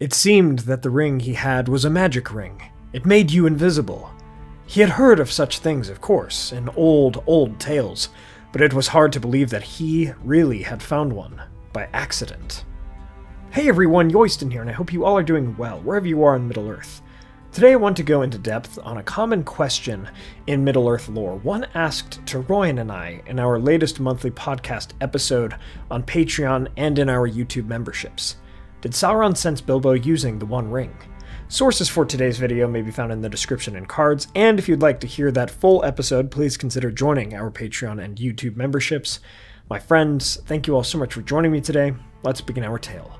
It seemed that the ring he had was a magic ring. It made you invisible. He had heard of such things, of course, in old, old tales, but it was hard to believe that he really had found one by accident. Hey everyone, Yoystan here, and I hope you all are doing well, wherever you are in Middle Earth. Today I want to go into depth on a common question in Middle Earth lore, one asked to Royan and I in our latest monthly podcast episode on Patreon and in our YouTube memberships. Did Sauron sense Bilbo using the One Ring? Sources for today's video may be found in the description and cards, and if you'd like to hear that full episode, please consider joining our Patreon and YouTube memberships. My friends, thank you all so much for joining me today. Let's begin our tale.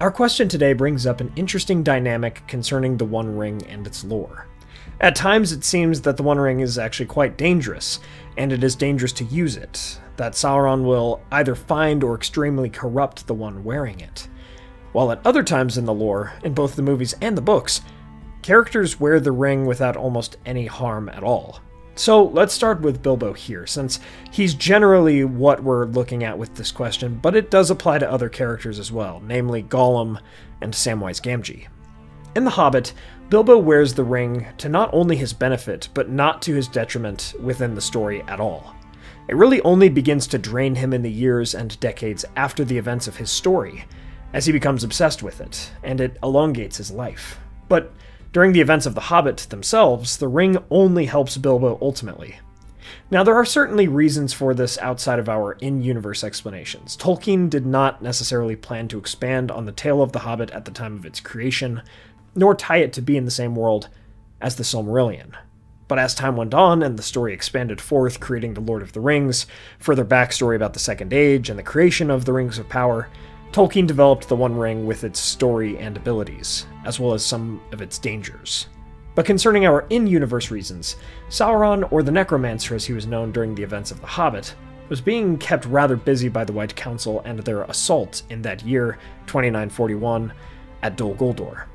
Our question today brings up an interesting dynamic concerning the One Ring and its lore. At times, it seems that the One Ring is actually quite dangerous, and it is dangerous to use it, that Sauron will either find or extremely corrupt the one wearing it. While at other times in the lore, in both the movies and the books, characters wear the ring without almost any harm at all. So let's start with Bilbo here, since he's generally what we're looking at with this question, but it does apply to other characters as well, namely Gollum and Samwise Gamgee. In The Hobbit, Bilbo wears the ring to not only his benefit, but not to his detriment within the story at all. It really only begins to drain him in the years and decades after the events of his story, as he becomes obsessed with it, and it elongates his life. But during the events of The Hobbit themselves, the ring only helps Bilbo ultimately. Now, there are certainly reasons for this outside of our in universe explanations. Tolkien did not necessarily plan to expand on the tale of The Hobbit at the time of its creation, nor tie it to be in the same world as the Silmarillion. But as time went on and the story expanded forth, creating the Lord of the Rings, further backstory about the Second Age, and the creation of the Rings of Power, Tolkien developed the One Ring with its story and abilities, as well as some of its dangers. But concerning our in universe reasons, Sauron, or the Necromancer as he was known during the events of The Hobbit, was being kept rather busy by the White Council and their assault in that year, 2941, at Dol Guldur.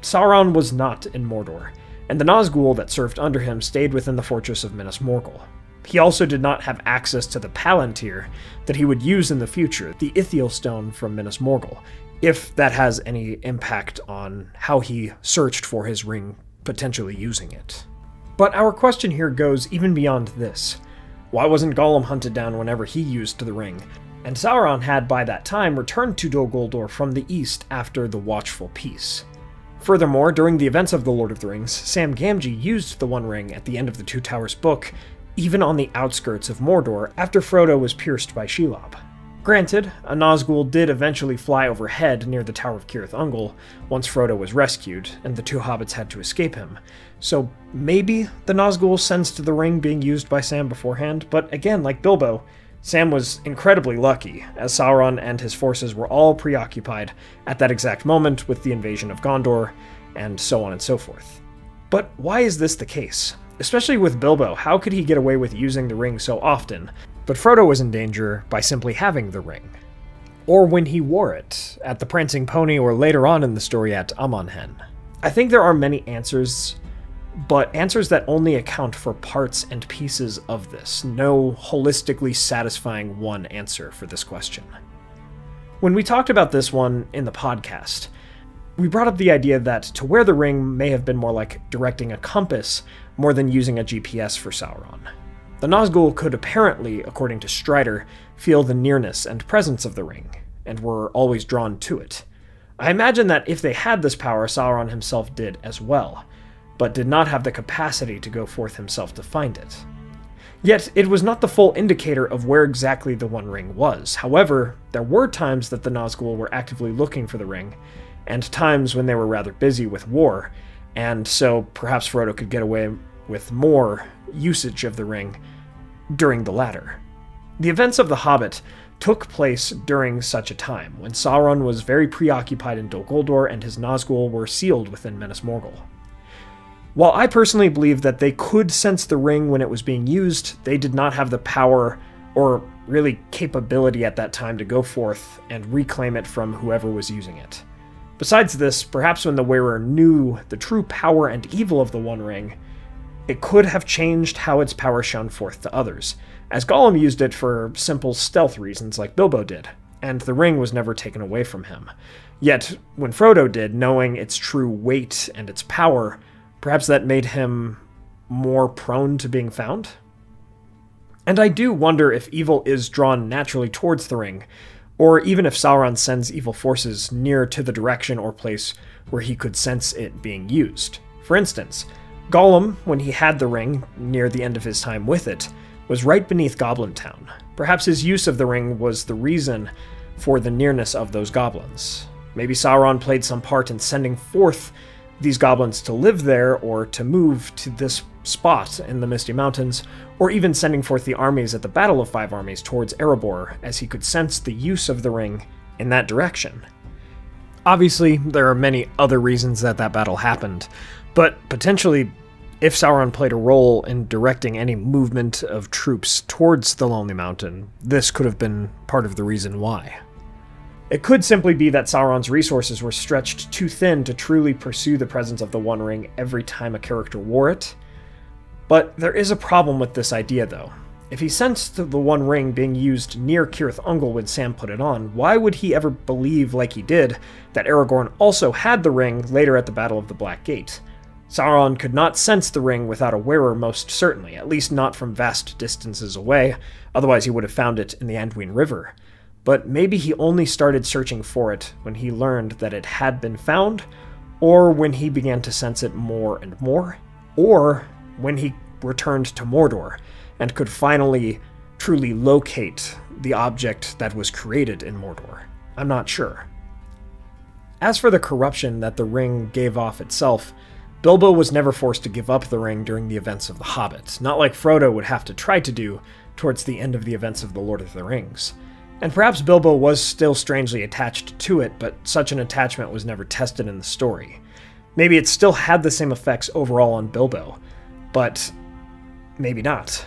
Sauron was not in Mordor, and the Nazgul that served under him stayed within the fortress of Minas Morgul. He also did not have access to the Palantir that he would use in the future, the Ithil Stone from Minas Morgul, if that has any impact on how he searched for his ring, potentially using it. But our question here goes even beyond this. Why wasn't Gollum hunted down whenever he used the ring? And Sauron had by that time returned to Dol Guldur from the east after the Watchful Peace. Furthermore, during the events of The Lord of the Rings, Sam Gamgee used the One Ring at the end of the Two Towers book even on the outskirts of Mordor after Frodo was pierced by Shelob. Granted, a Nazgul did eventually fly overhead near the Tower of Cirith Ungol once Frodo was rescued, and the two hobbits had to escape him. So maybe the Nazgul sensed the ring being used by Sam beforehand, but again, like Bilbo, Sam was incredibly lucky, as Sauron and his forces were all preoccupied at that exact moment with the invasion of Gondor, and so on and so forth. But why is this the case? Especially with Bilbo, how could he get away with using the ring so often? But Frodo was in danger by simply having the ring. Or when he wore it, at the Prancing Pony or later on in the story at Amon Hen. I think there are many answers, but answers that only account for parts and pieces of this. No holistically satisfying one answer for this question. When we talked about this one in the podcast, we brought up the idea that to wear the ring may have been more like directing a compass more than using a GPS for Sauron. The Nazgul could apparently, according to Strider, feel the nearness and presence of the ring, and were always drawn to it. I imagine that if they had this power, Sauron himself did as well, but did not have the capacity to go forth himself to find it. Yet, it was not the full indicator of where exactly the One Ring was. However, there were times that the Nazgul were actively looking for the ring, and times when they were rather busy with war, and so perhaps Frodo could get away with more usage of the ring during the latter. The events of The Hobbit took place during such a time, when Sauron was very preoccupied in Dol Guldur and his Nazgul were sealed within Minas Morgul. While I personally believe that they could sense the ring when it was being used, they did not have the power or really capability at that time to go forth and reclaim it from whoever was using it. Besides this, perhaps when the wearer knew the true power and evil of the One Ring, it could have changed how its power shone forth to others, as Gollum used it for simple stealth reasons like Bilbo did, and the ring was never taken away from him. Yet, when Frodo did, knowing its true weight and its power, perhaps that made him more prone to being found? And I do wonder if evil is drawn naturally towards the ring, or even if Sauron sends evil forces near to the direction or place where he could sense it being used. For instance, Gollum, when he had the ring near the end of his time with it, was right beneath Goblin Town. Perhaps his use of the ring was the reason for the nearness of those goblins. Maybe Sauron played some part in sending forth these goblins to live there or to move to this spot in the Misty Mountains, or even sending forth the armies at the Battle of Five Armies towards Erebor, as he could sense the use of the ring in that direction. Obviously, there are many other reasons that that battle happened, but potentially, if Sauron played a role in directing any movement of troops towards the Lonely Mountain, this could have been part of the reason why. It could simply be that Sauron's resources were stretched too thin to truly pursue the presence of the One Ring every time a character wore it. But there is a problem with this idea, though. If he sensed the One Ring being used near Cirith Ungol when Sam put it on, why would he ever believe, like he did, that Aragorn also had the ring later at the Battle of the Black Gate? Sauron could not sense the ring without a wearer, most certainly, at least not from vast distances away, otherwise he would have found it in the Anduin River but maybe he only started searching for it when he learned that it had been found, or when he began to sense it more and more, or when he returned to Mordor and could finally truly locate the object that was created in Mordor. I'm not sure. As for the corruption that the ring gave off itself, Bilbo was never forced to give up the ring during the events of The Hobbit, not like Frodo would have to try to do towards the end of the events of The Lord of the Rings. And perhaps Bilbo was still strangely attached to it, but such an attachment was never tested in the story. Maybe it still had the same effects overall on Bilbo, but maybe not.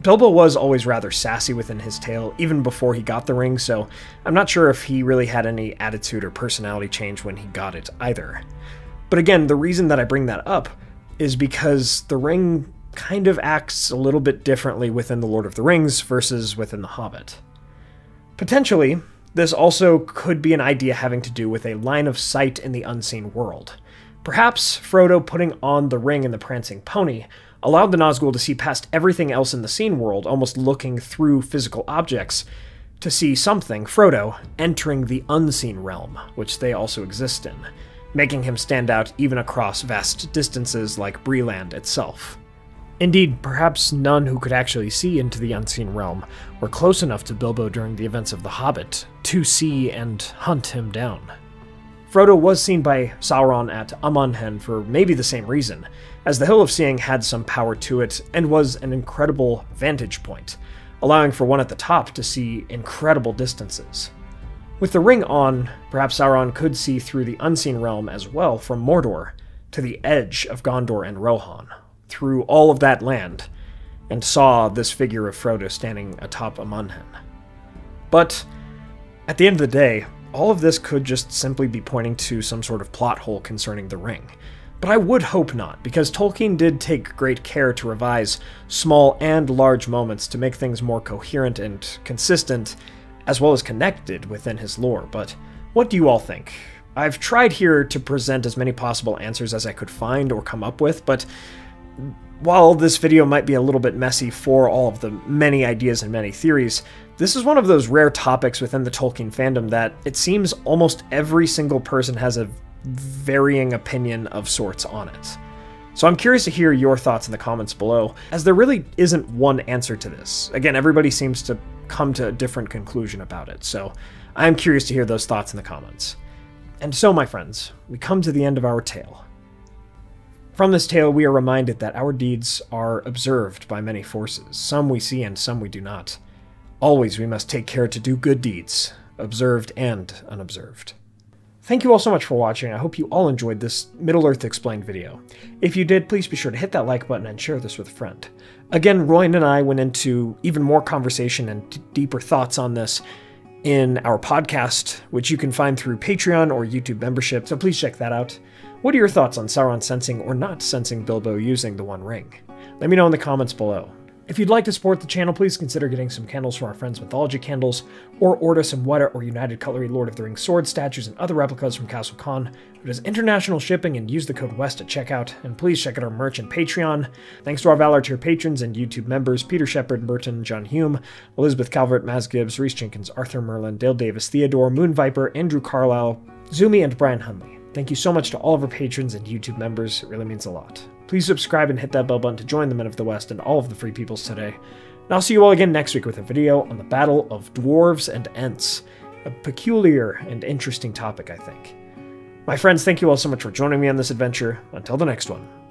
Bilbo was always rather sassy within his tale, even before he got the ring, so I'm not sure if he really had any attitude or personality change when he got it either. But again, the reason that I bring that up is because the ring kind of acts a little bit differently within The Lord of the Rings versus within The Hobbit. Potentially, this also could be an idea having to do with a line of sight in the unseen world. Perhaps Frodo putting on the ring in the prancing pony allowed the Nazgul to see past everything else in the seen world, almost looking through physical objects, to see something, Frodo, entering the unseen realm, which they also exist in, making him stand out even across vast distances like Bree-land itself. Indeed, perhaps none who could actually see into the unseen realm were close enough to Bilbo during the events of The Hobbit to see and hunt him down. Frodo was seen by Sauron at Amon Hen for maybe the same reason, as the Hill of Seeing had some power to it and was an incredible vantage point, allowing for one at the top to see incredible distances. With the ring on, perhaps Sauron could see through the unseen realm as well from Mordor to the edge of Gondor and Rohan, through all of that land and saw this figure of Frodo standing atop Amon Hen. But at the end of the day, all of this could just simply be pointing to some sort of plot hole concerning the ring. But I would hope not, because Tolkien did take great care to revise small and large moments to make things more coherent and consistent, as well as connected within his lore. But what do you all think? I've tried here to present as many possible answers as I could find or come up with, but while this video might be a little bit messy for all of the many ideas and many theories, this is one of those rare topics within the Tolkien fandom that it seems almost every single person has a varying opinion of sorts on it. So I'm curious to hear your thoughts in the comments below, as there really isn't one answer to this. Again, everybody seems to come to a different conclusion about it, so I'm curious to hear those thoughts in the comments. And so, my friends, we come to the end of our tale. From this tale, we are reminded that our deeds are observed by many forces. Some we see and some we do not. Always we must take care to do good deeds, observed and unobserved. Thank you all so much for watching. I hope you all enjoyed this Middle-earth Explained video. If you did, please be sure to hit that like button and share this with a friend. Again, Royan and I went into even more conversation and deeper thoughts on this in our podcast, which you can find through Patreon or YouTube membership, so please check that out. What are your thoughts on Sauron sensing or not sensing Bilbo using the One Ring? Let me know in the comments below. If you'd like to support the channel, please consider getting some candles from our friends Mythologie Candles, or order some Weta or United Cutlery Lord of the Rings sword statues and other replicas from Castle Kon, who does international shipping and use the code WEST at checkout, and please check out our merch and Patreon. Thanks to our Valor Tier patrons and YouTube members, Peter Shepard, Merton, John Hume, Elizabeth Calvert, Maz Gibbs, Reese Jenkins, Arthur Merlin, Dale Davis, Theodore, Moon Viper, Andrew Carlisle, Zumi, and Brian Hunley. Thank you so much to all of our patrons and YouTube members, it really means a lot. Please subscribe and hit that bell button to join the Men of the West and all of the Free Peoples today. And I'll see you all again next week with a video on the Battle of Dwarves and Ents. A peculiar and interesting topic, I think. My friends, thank you all so much for joining me on this adventure. Until the next one.